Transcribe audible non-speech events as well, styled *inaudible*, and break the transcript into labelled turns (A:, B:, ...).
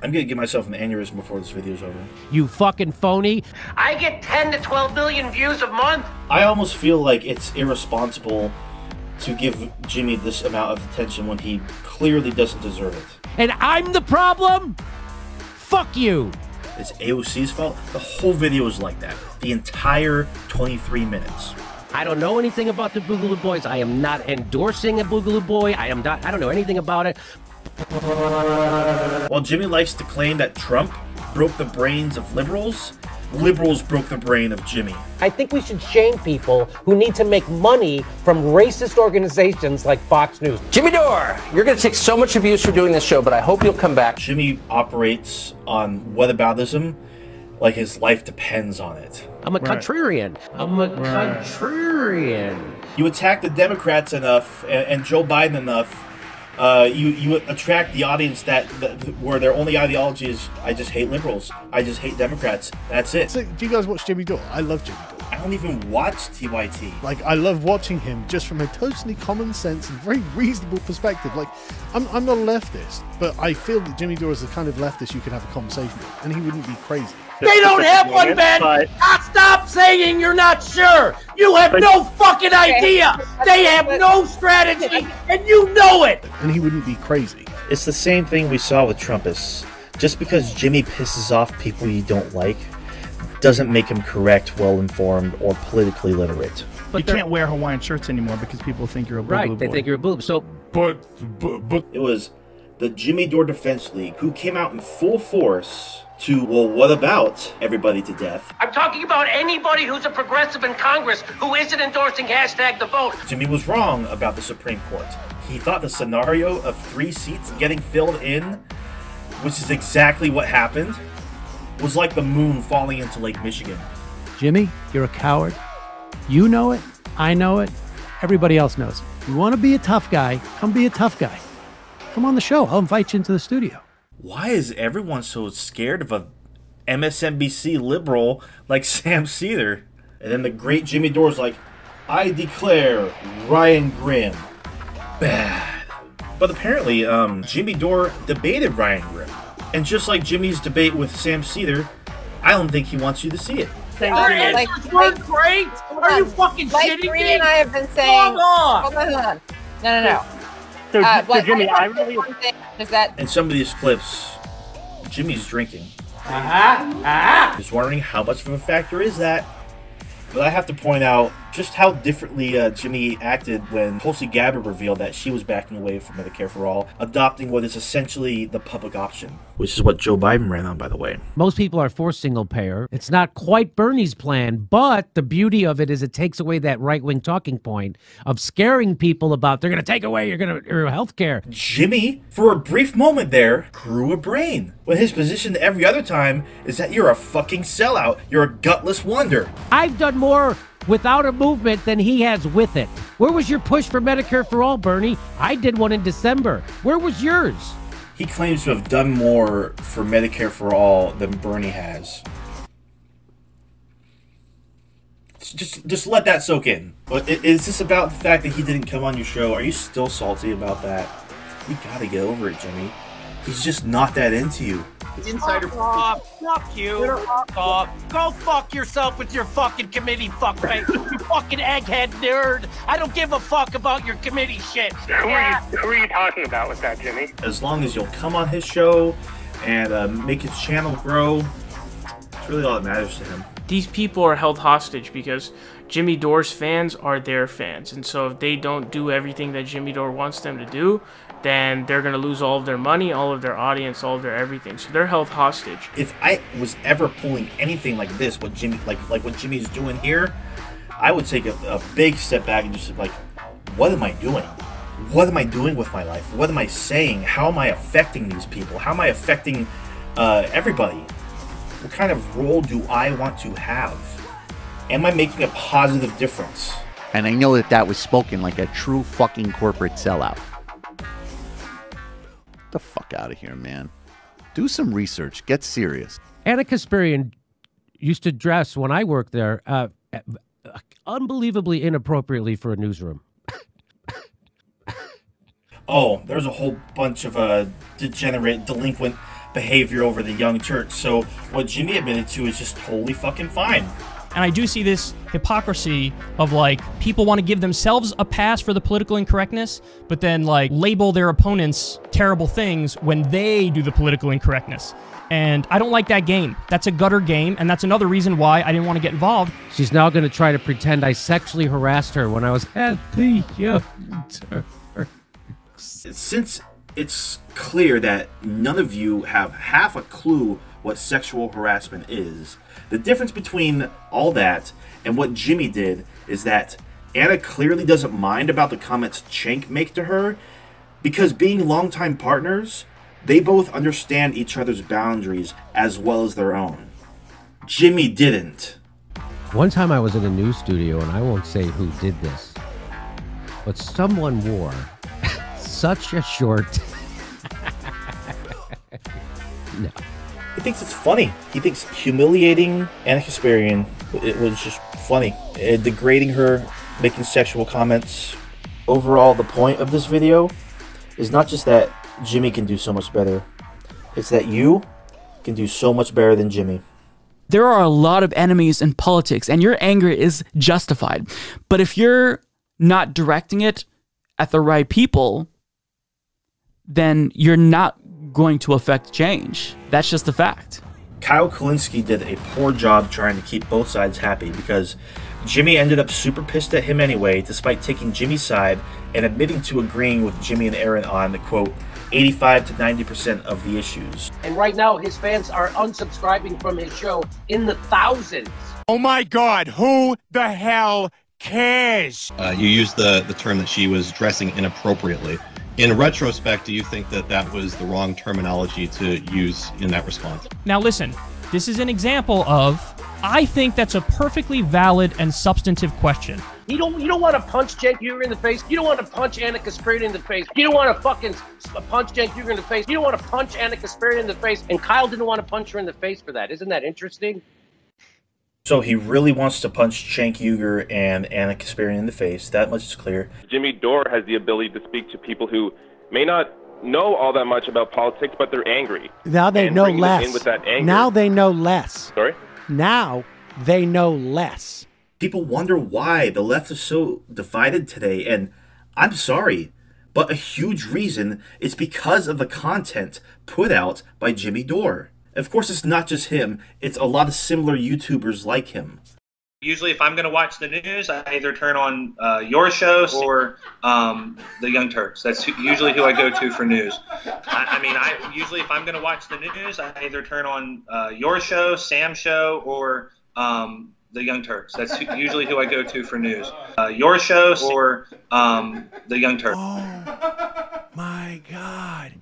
A: I'm gonna give myself an aneurysm before this video's over.
B: You fucking phony.
C: I get 10 to 12 million views a month.
A: I almost feel like it's irresponsible to give Jimmy this amount of attention when he clearly doesn't deserve it.
B: And I'm the problem? Fuck you.
A: It's AOC's fault. The whole video is like that. The entire 23 minutes.
B: I don't know anything about the Boogaloo Boys. I am not endorsing a Boogaloo Boy. I am not. I don't know anything about it.
A: While Jimmy likes to claim that Trump broke the brains of liberals, liberals broke the brain of Jimmy.
C: I think we should shame people who need to make money from racist organizations like Fox News.
D: Jimmy Dore, you're going to take so much abuse for doing this show, but I hope you'll come back.
A: Jimmy operates on whataboutism like his life depends on it.
B: I'm a contrarian. I'm a contrarian.
A: You attack the Democrats enough and, and Joe Biden enough, uh, you you attract the audience that, that where their only ideology is I just hate liberals, I just hate Democrats. That's it.
E: So, do you guys watch Jimmy Dore? I love Jimmy Dore.
A: I don't even watch TYT.
E: Like, I love watching him just from a totally common sense and very reasonable perspective. Like, I'm, I'm not a leftist, but I feel that Jimmy Dore is the kind of leftist you could have a conversation with, and he wouldn't be crazy.
C: They don't have one, Ben!
F: But
C: Ah, Stop saying you're not sure! You have no fucking idea! They have no strategy, and you know it!
E: And he wouldn't be crazy.
A: It's the same thing we saw with Trumpists. Just because Jimmy pisses off people you don't like doesn't make him correct, well informed, or politically literate.
G: you can't wear Hawaiian shirts anymore because people think you're a
B: Right,
G: boogaloo
B: they think you're a boob. So
H: But, but, but
A: It was the Jimmy Dore Defense League who came out in full force to, well, what about everybody to death?
C: I'm talking about anybody who's a progressive in Congress who isn't endorsing hashtag the vote.
A: Jimmy was wrong about the Supreme Court. He thought the scenario of three seats getting filled in, which is exactly what happened, was like the moon falling into Lake Michigan.
I: Jimmy, you're a coward. You know it. I know it. Everybody else knows. You want to be a tough guy? Come be a tough guy. Come on the show. I'll invite you into the studio.
A: Why is everyone so scared of a MSNBC liberal like *laughs* Sam Seder? And then the great Jimmy Dore's like, I declare Ryan Grim bad. But apparently, um, Jimmy Dore debated Ryan Grim. And just like Jimmy's debate with Sam Seder, I don't think he wants you to see it.
C: Our
J: Like-
C: answers weren't great! Are you fucking
J: Like
C: shitting
J: Green
C: me?
J: and I have been saying.
C: Hold on!
J: Hold on, hold on. No, no, no.
F: So,
J: Uh,
F: so
J: what
F: Jimmy,
J: I
F: I
J: want to say
F: really
J: is that
A: In some of these clips, Jimmy's drinking.
C: Uh-huh, uh-huh.
A: Just wondering how much of a factor is that? But I have to point out just how differently uh, Jimmy acted when Tulsi Gabbard revealed that she was backing away from Medicare for All, adopting what is essentially the public option, which is what Joe Biden ran on, by the way.
B: most people are for single payer. It's not quite Bernie's plan, but the beauty of it is it takes away that right wing talking point of scaring people about they're going to take away your gonna your health care.
A: Jimmy, for a brief moment there, grew a brain. When his position every other time is that you're a fucking sellout, you're a gutless wonder.
B: I've done more without a movement than he has with it. Where was your push for Medicare for all, Bernie? I did one in December. Where was yours?
A: He claims to have done more for Medicare for All than Bernie has. Just, just let that soak in. But is this about the fact that he didn't come on your show? Are you still salty about that? You gotta get over it, Jimmy. He's just not that into you.
C: Insider. Fuck, fuck you. Fuck. Go fuck yourself with your fucking committee fuckface. you fucking egghead nerd. I don't give a fuck about your committee shit.
F: Who are you? Who are you talking about with that, Jimmy?
A: As long as you'll come on his show and uh, make his channel grow, it's really all that matters to him.
K: these people are held hostage because Jimmy Dore's fans are their fans. And so if they don't do everything that Jimmy Dore wants them to do, then they're going to lose all of their money, all of their audience, all of their everything. So they're held hostage.
A: If I was ever pulling anything like this, what Jimmy like like what Jimmy's doing here, I would take a, a big step back and just like, what am I doing? What am I doing with my life? What am I saying? How am I affecting these people? How am I affecting uh, everybody? What kind of role do I want to have? Am I making a positive difference?
L: And I know that that was spoken like a true fucking corporate sellout. Get the fuck out of here, man. Do some research. Get serious.
B: Ana Kasparian used to dress when I worked there uh, unbelievably inappropriately for a newsroom.
A: Oh, there's a whole bunch of uh, degenerate, delinquent behavior over the Young Turks. So what Jimmy admitted to is just totally fucking fine.
H: And I do see this hypocrisy of like people want to give themselves a pass for the political incorrectness, but then like label their opponents terrible things when they do the political incorrectness. And I don't like that game. That's a gutter game, and that's another reason why I didn't want to get involved.
B: She's now going to try to pretend I sexually harassed her when I was at the Young
A: Since it's clear that none of you have half a clue what sexual harassment is, the difference between all that and what Jimmy did is that Anna clearly doesn't mind about the comments Cenk make to her because being longtime partners, they both understand each other's boundaries as well as their own. Jimmy didn't.
B: One time I was in a news studio, and I won't say who did this, but someone wore *laughs* such a short. *laughs* no.
A: He thinks it's funny. He thinks humiliating Ana Kasparian it was just funny. Uh, degrading her, making sexual comments. Overall, the point of this video is not just that Jimmy can do so much better, it's that you can do so much better than Jimmy.
M: There are a lot of enemies in politics, and your anger is justified. But if you're not directing it at the right people, then you're not going to affect change. That's just a fact.
A: Kyle Kulinski did a poor job trying to keep both sides happy because Jimmy ended up super pissed at him anyway, despite taking Jimmy's side and admitting to agreeing with Jimmy and Aaron on the quote 85 to 90% of the issues.
C: And right now, his fans are unsubscribing from his show in the thousands.
N: Oh my god, who the hell cares?
O: Uh, you used the, the term that she was dressing inappropriately. In retrospect, do you think that that was the wrong terminology to use in that response?
H: Now, listen, this is an example of I think that's a perfectly valid and substantive question.
C: You don't you don't want to punch Cenk Uygur in the face. You don't want to punch Ana Kasparian in the face. You don't want to fucking uh, punch Cenk Uygur in the face. You don't want to punch Ana Kasparian in the face. And Kyle didn't want to punch her in the face for that. Isn't that interesting?
A: So he really wants to punch Cenk Uygur and Ana Kasparian in the face. That much is clear.
P: Jimmy Dore has the ability to speak to people who may not know all that much about politics, but they're angry.
I: Now they
P: And
I: know
P: bringing in
I: less.
P: with that anger-
I: Now they know less.
P: Sorry?
I: Now they know less.
A: People wonder why the left is so divided today, and I'm sorry, but a huge reason is because of the content put out by Jimmy Dore. Of course, it's not just him, it's a lot of similar YouTubers like him.
Q: Usually, if I'm going to watch the news, I either turn on uh, your show or um, the Young Turks. That's who- usually who I go to for news. I, I mean, I usually if I'm going to watch the news, I either turn on uh, your show, Sam's show, or um, the Young Turks. That's who- usually who I go to for news. Uh, your show or um, the Young Turks.
N: Oh My god.